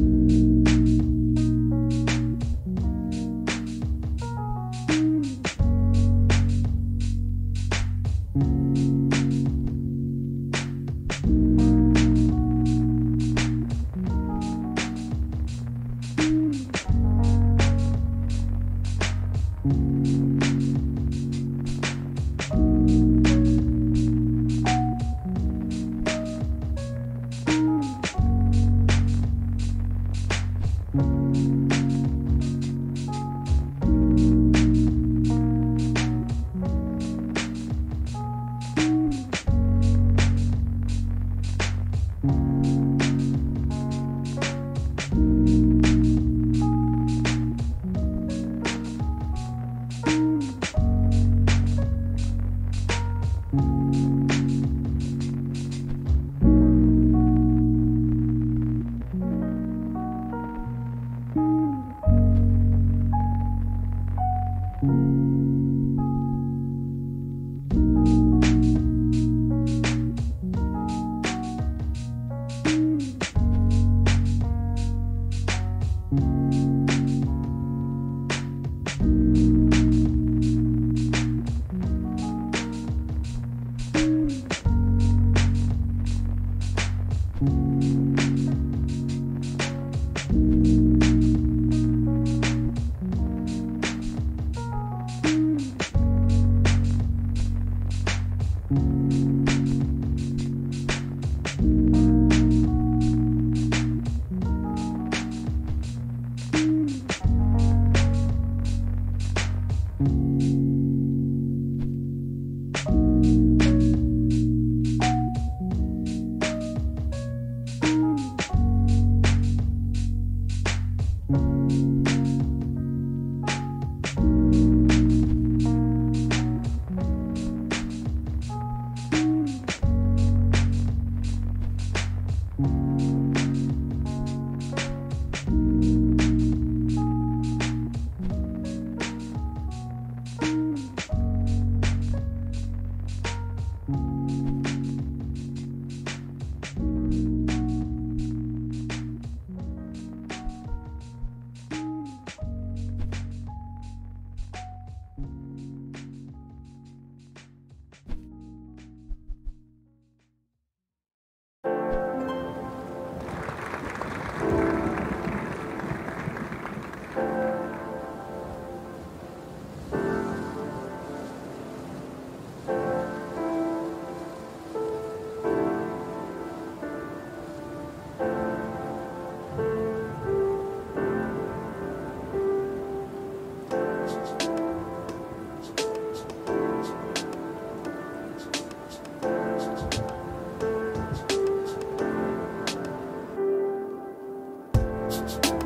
you Bye.